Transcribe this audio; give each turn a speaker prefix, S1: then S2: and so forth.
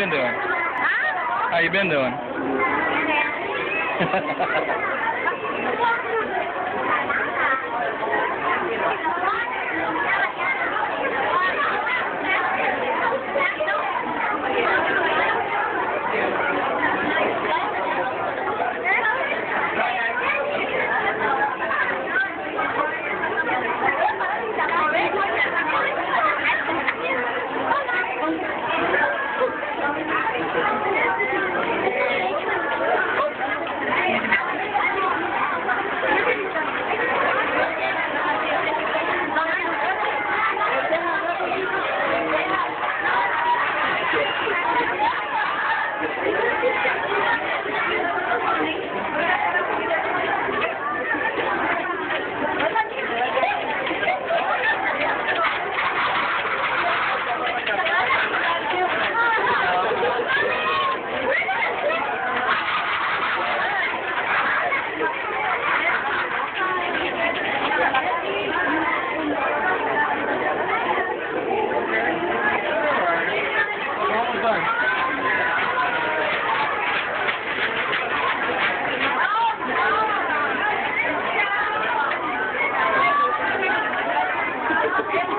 S1: been doing?
S2: Huh?
S1: How you been doing?